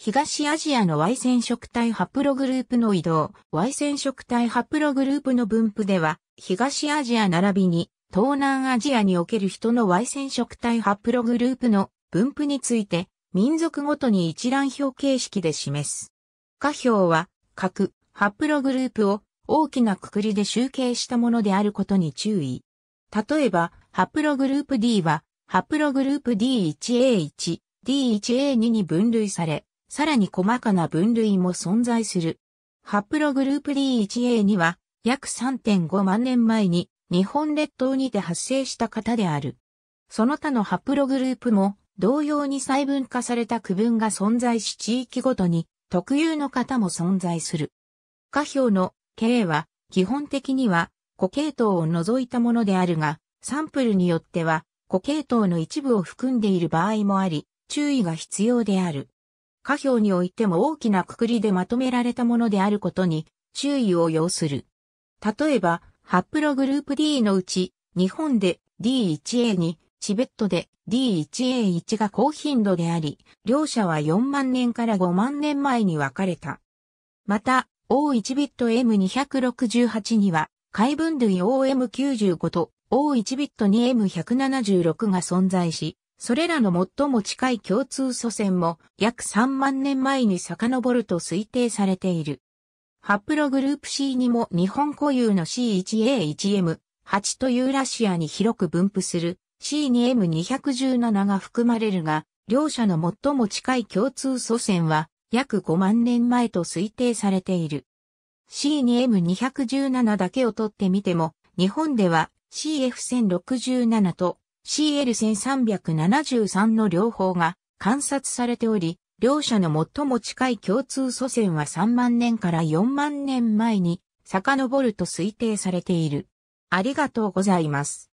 東アジアの Y 染色体ハプログループの移動、Y 染色体ハプログループの分布では、東アジア並びに東南アジアにおける人の Y 染色体ハプログループの分布について、民族ごとに一覧表形式で示す。下表は、各、ハプログループを大きなくくりで集計したものであることに注意。例えば、ハプログループ D は、ハプログループ D1A1、D1A2 に分類され、さらに細かな分類も存在する。ハプログループ D1A2 は、約3.5万年前に日本列島にて発生した型である。その他のハプログループも同様に細分化された区分が存在し地域ごとに特有の型も存在する。下表の K は基本的には固系統を除いたものであるが、サンプルによっては固系統の一部を含んでいる場合もあり、注意が必要である。下表においても大きなくくりでまとめられたものであることに注意を要する。例えば、ハプログループ D のうち、日本で D1A に、チベットで D1A1 が高頻度であり、両者は4万年から5万年前に分かれた。また、O1 ビット M268 には、解分類 OM95 と O1 ビット 2M176 が存在し、それらの最も近い共通祖先も約3万年前に遡ると推定されている。ハプログループ C にも日本固有の C1A1M、8とユーラシアに広く分布する C2M217 が含まれるが、両者の最も近い共通祖先は約5万年前と推定されている。C2M217 だけを取ってみても、日本では CF1067 と CL1373 の両方が観察されており、両者の最も近い共通祖先は3万年から4万年前に遡ると推定されている。ありがとうございます。